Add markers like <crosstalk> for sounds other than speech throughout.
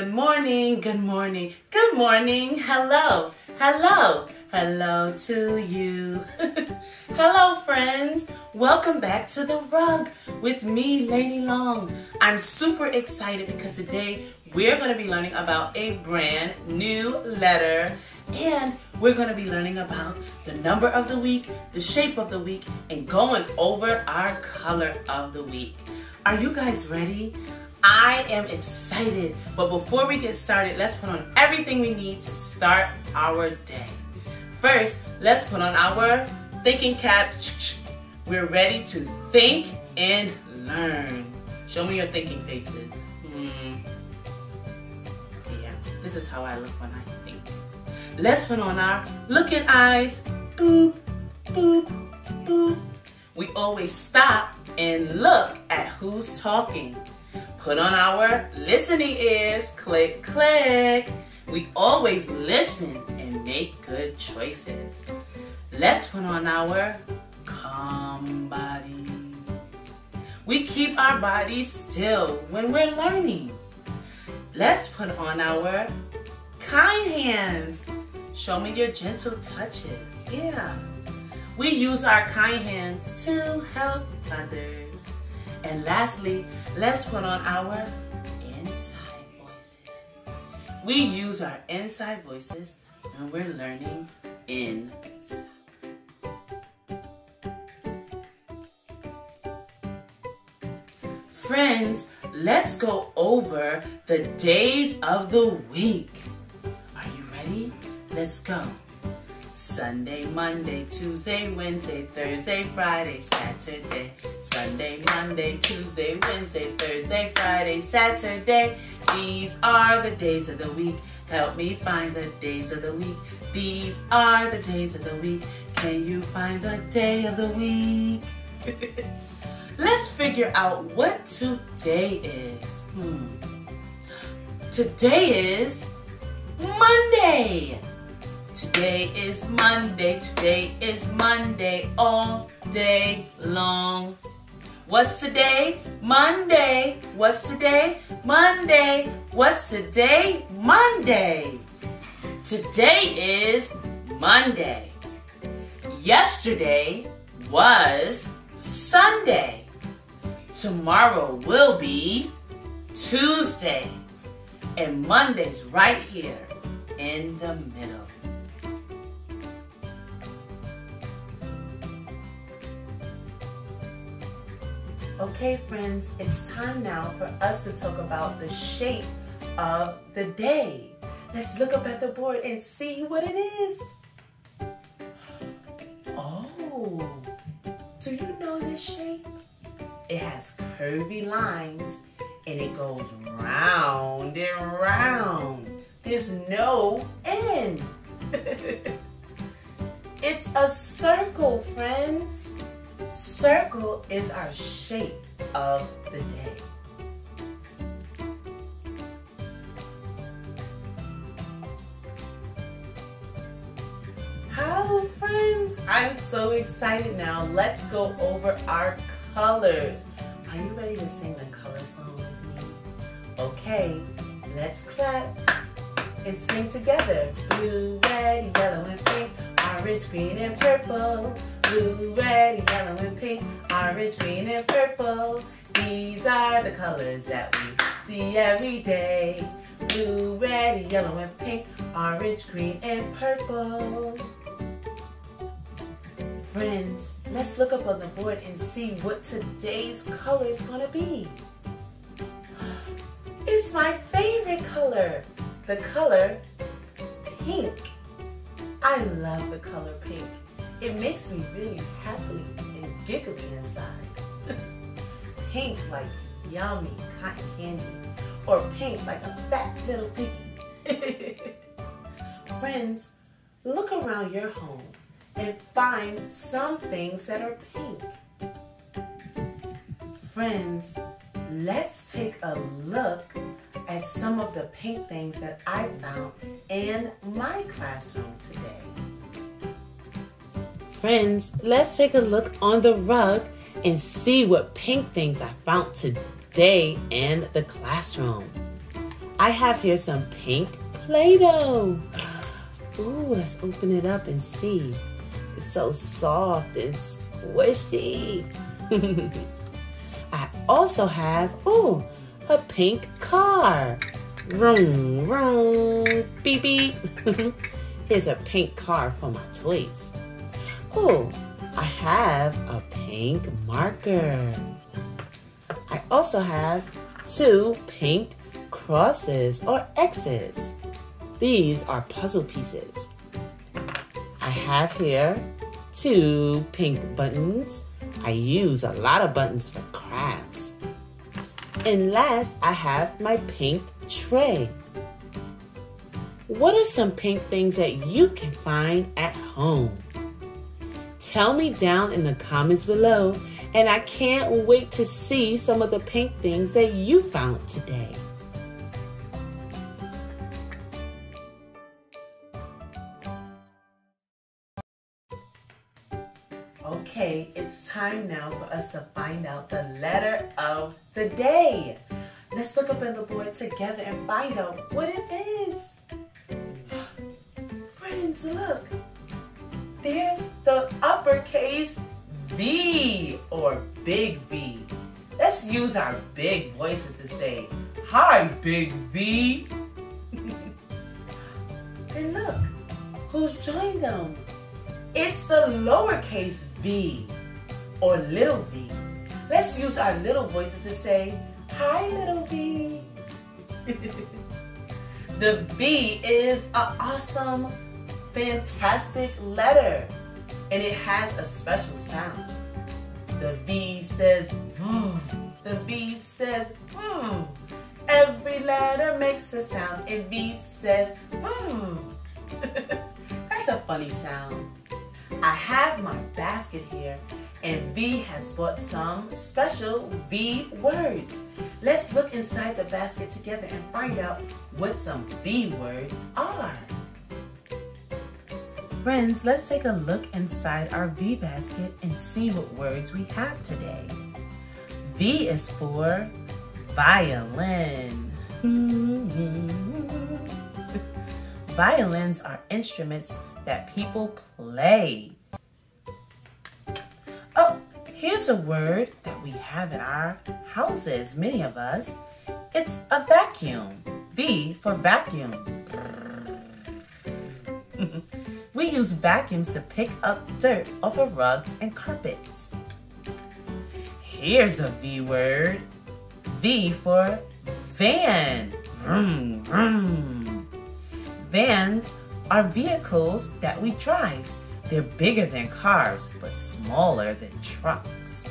Good morning, good morning, good morning. Hello, hello, hello to you. <laughs> hello, friends. Welcome back to the rug with me, Lady Long. I'm super excited because today we're going to be learning about a brand new letter and we're going to be learning about the number of the week, the shape of the week, and going over our color of the week. Are you guys ready? I am excited. But before we get started, let's put on everything we need to start our day. First, let's put on our thinking cap. <tsk> We're ready to think and learn. Show me your thinking faces. Hmm. Yeah, this is how I look when I think. Let's put on our looking eyes. Boop, boop, boop. We always stop and look at who's talking. Put on our listening ears. Click, click. We always listen and make good choices. Let's put on our calm body. We keep our bodies still when we're learning. Let's put on our kind hands. Show me your gentle touches. Yeah. We use our kind hands to help others. And lastly, let's put on our inside voices. We use our inside voices when we're learning inside. Friends, let's go over the days of the week. Are you ready? Let's go. Sunday, Monday, Tuesday, Wednesday, Thursday, Friday, Saturday. Sunday, Monday, Tuesday, Wednesday, Thursday, Friday, Saturday. These are the days of the week. Help me find the days of the week. These are the days of the week. Can you find the day of the week? <laughs> Let's figure out what today is. Hmm. Today is Monday. Today is Monday, today is Monday all day long. What's today? Monday. What's today? Monday. What's today? Monday. Today is Monday. Yesterday was Sunday. Tomorrow will be Tuesday. And Monday's right here in the middle. Okay, friends, it's time now for us to talk about the shape of the day. Let's look up at the board and see what it is. Oh, do you know this shape? It has curvy lines and it goes round and round. There's no end. <laughs> it's a circle, friends circle is our shape of the day. Hello friends, I'm so excited now. Let's go over our colors. Are you ready to sing the color song with me? Okay, let's clap and sing together. Blue, red, yellow, and pink, orange, green, and purple blue, red, yellow, and pink, orange, green, and purple. These are the colors that we see every day. Blue, red, yellow, and pink, orange, green, and purple. Friends, let's look up on the board and see what today's color is to be. It's my favorite color, the color pink. I love the color pink. It makes me really happy and giggly inside. <laughs> pink like yummy cotton candy, or pink like a fat little piggy. <laughs> Friends, look around your home and find some things that are pink. Friends, let's take a look at some of the pink things that I found in my classroom today. Friends, let's take a look on the rug and see what pink things I found today in the classroom. I have here some pink Play-Doh. Ooh, let's open it up and see. It's so soft and squishy. <laughs> I also have, ooh, a pink car. Vroom, vroom, beep, beep. <laughs> Here's a pink car for my toys. Oh, I have a pink marker. I also have two pink crosses or X's. These are puzzle pieces. I have here two pink buttons. I use a lot of buttons for crafts. And last, I have my pink tray. What are some pink things that you can find at home? Tell me down in the comments below, and I can't wait to see some of the pink things that you found today. Okay, it's time now for us to find out the letter of the day. Let's look up on the board together and find out what it is. <gasps> Friends, look. There's the uppercase V or big V. Let's use our big voices to say, Hi, Big V. <laughs> and look, who's joined them? It's the lowercase v or little v. Let's use our little voices to say, Hi, little v. <laughs> the V is an awesome, fantastic letter, and it has a special sound. The V says, hmm. The V says, hmm. Every letter makes a sound, and V says, hmm. <laughs> That's a funny sound. I have my basket here and V has bought some special V words. Let's look inside the basket together and find out what some V words are. Friends, let's take a look inside our V basket and see what words we have today. V is for violin. <laughs> Violins are instruments that people play. Oh, here's a word that we have in our houses, many of us. It's a vacuum. V for vacuum. <laughs> we use vacuums to pick up dirt off of rugs and carpets. Here's a V word. V for van. Vroom, vroom. Vans are vehicles that we drive. They're bigger than cars, but smaller than trucks.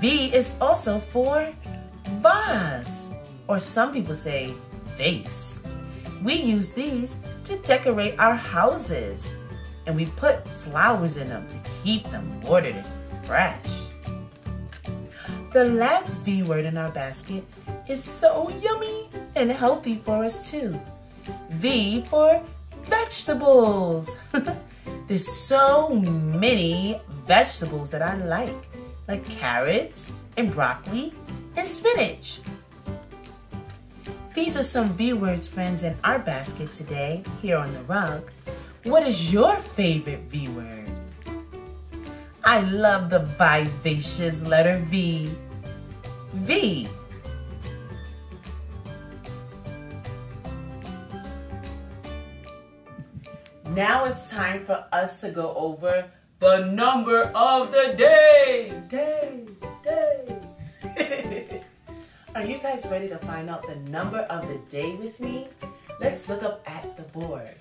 V is also for vase, or some people say vase. We use these to decorate our houses, and we put flowers in them to keep them watered and fresh. The last V word in our basket is so yummy and healthy for us too. V for vegetables. <laughs> There's so many vegetables that I like, like carrots and broccoli and spinach. These are some V words, friends, in our basket today here on the rug. What is your favorite V word? I love the vivacious letter V. V Now it's time for us to go over the number of the. Day, Are you guys ready to find out the number of the day with me? Let's look up at the board.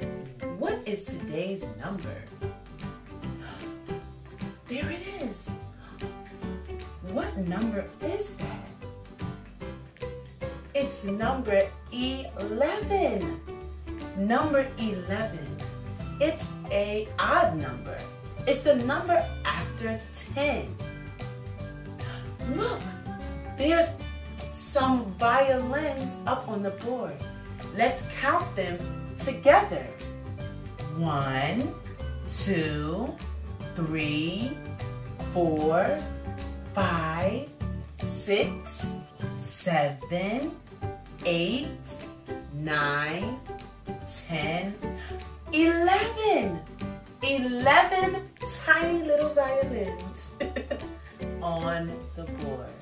What is today's number? <gasps> There it is. What number is that? It's number 11. Number 11 it's a odd number. It's the number after 10. <gasps> Look, there's some violins up on the board. Let's count them together. One, two, three, four, five, six, seven, eight, nine, ten, eleven. Eleven tiny little violins <laughs> on the board.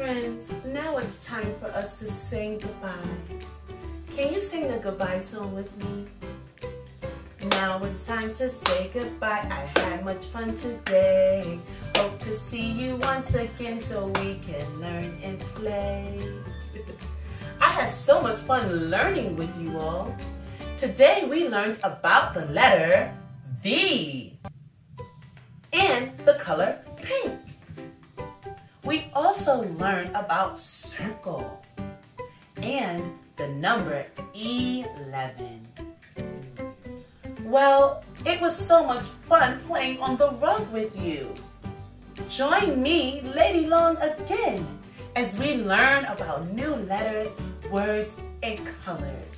Friends, now it's time for us to sing goodbye. Can you sing the goodbye song with me? Now it's time to say goodbye. I had much fun today. Hope to see you once again so we can learn and play. <laughs> I had so much fun learning with you all. Today we learned about the letter V and the color pink. We also learned about circle and the number 11. Well, it was so much fun playing on the rug with you. Join me, Lady Long, again as we learn about new letters, words, and colors.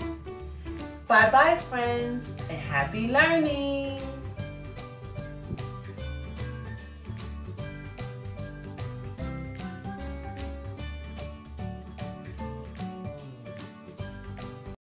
Bye bye, friends, and happy learning!